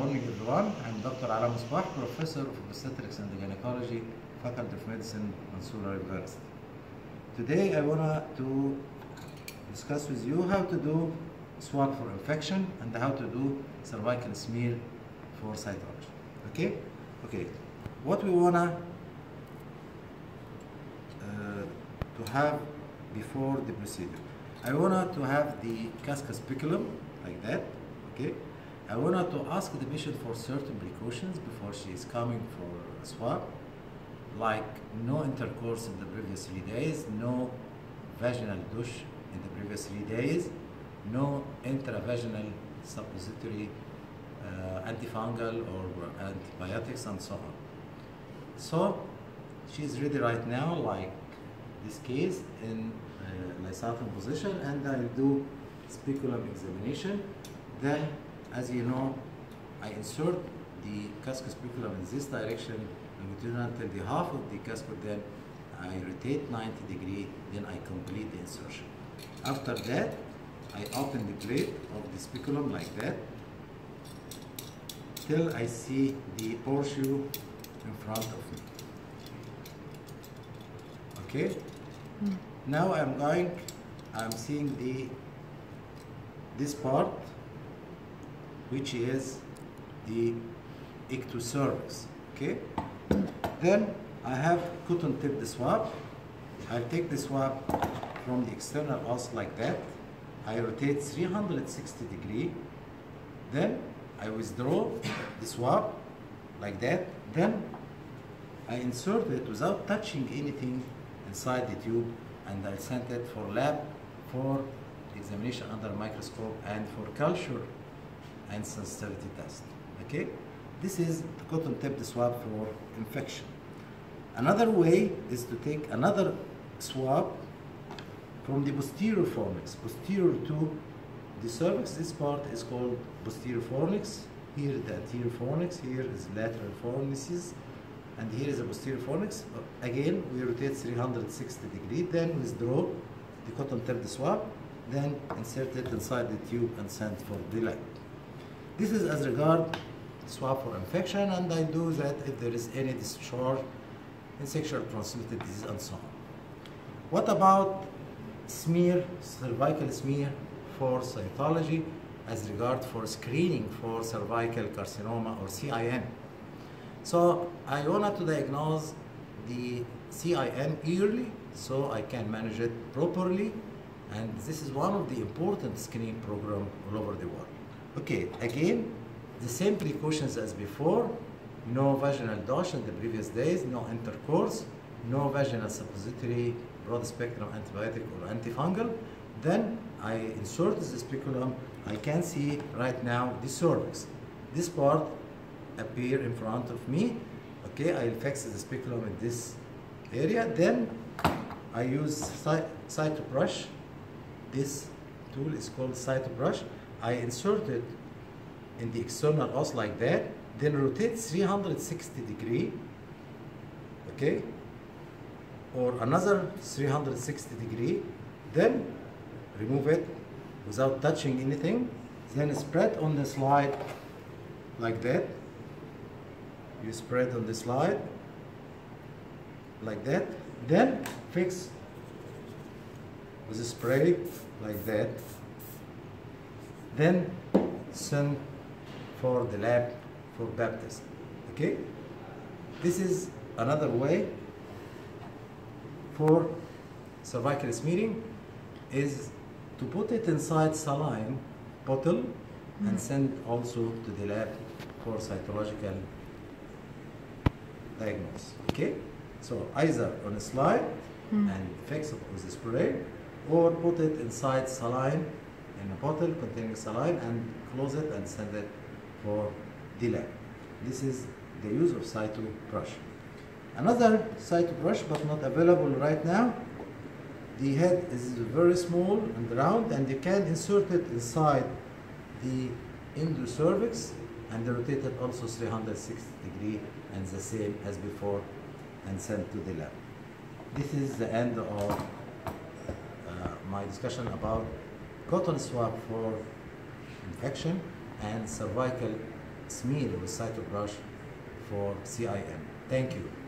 morning, everyone. I'm Dr. Alaa Mosbah, Professor of Obstetrics and Gynecology, Faculty of Medicine, Mansoura University. Today, I want to discuss with you how to do swab for infection and how to do cervical smear for cytology. Okay? Okay. What we want uh, to have before the procedure. I want to have the Cusco speculum like that. Okay? I want to ask the patient for certain precautions before she is coming for a swab, like no intercourse in the previous three days, no vaginal douche in the previous three days, no intravaginal suppository uh, antifungal or antibiotics and so on. So she is ready right now, like this case in uh, Lysatin position, and I'll do speculum examination. Then as you know, I insert the Cusco speculum in this direction longitudinal until the half of the Cusco, then I rotate 90 degree, then I complete the insertion. After that, I open the plate of the speculum like that till I see the horseshoe in front of me. Okay? Mm. Now I'm going, I'm seeing the this part which is the ectocervix. Okay? Then I have cotton tip the swab. I'll take the swab from the external os like that. I rotate 360 degree. Then I withdraw the swab like that. Then I insert it without touching anything inside the tube and I send it for lab for examination under microscope and for culture and sensitivity test. Okay, this is the cotton tip swab for infection. Another way is to take another swab from the posterior fornix, posterior to the cervix. This part is called posterior fornix. Here the anterior fornix. Here is lateral fornixes, and here is a posterior fornix. Again, we rotate 360 degree. Then withdraw the cotton tip swab. Then insert it inside the tube and send for delay. This is as regard swab for infection and I do that if there is any discharge in sexual transmitted disease and so on. What about smear, cervical smear for cytology as regard for screening for cervical carcinoma or CIN? So I wanted to diagnose the CIN early so I can manage it properly and this is one of the important screening program all over the world. Okay, again, the same precautions as before. No vaginal douche in the previous days, no intercourse, no vaginal suppository, broad spectrum antibiotic or antifungal. Then I insert the speculum. I can see right now the cervix. This part appear in front of me. Okay, I'll fix the speculum in this area. Then I use cytobrush. This tool is called cytobrush. I insert it in the external os like that, then rotate 360 degree, okay, or another 360 degree, then remove it without touching anything, then spread on the slide like that. You spread on the slide like that, then fix with a spray like that then send for the lab for baptism. Okay? This is another way for cervical smearing is to put it inside saline bottle mm and send also to the lab for cytological diagnosis. Okay? So either on a slide mm and fix it with a spray or put it inside saline in a bottle containing saline and close it and send it for delay. This is the use of cyto brush. Another cyto brush, but not available right now. The head is very small and round, and you can insert it inside the endocervix and rotate it also 360 degree and the same as before and send to the lab. This is the end of uh, my discussion about cotton swab for infection and cervical smear with cytobrush for CIN. Thank you.